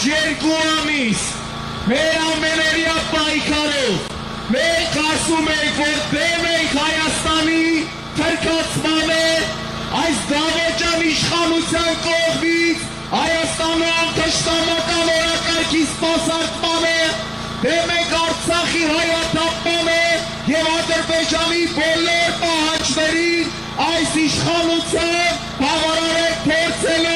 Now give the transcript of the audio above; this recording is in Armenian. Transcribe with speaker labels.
Speaker 1: երկու ամիս մեր ամենօրյա պայքարով մենք ասում ենք, որ դեմ ենք Հայաստանի թրկացմանը, այս դավոճան իշխանության կողմից Հայաստանում թշնամական օրակարգի սպասարկմանը, դեմ ենք Արցախի հայաթափմանը եւ Ադրբեջանի բոլոր պահանջներին այս իշխանության բավարարել փորձել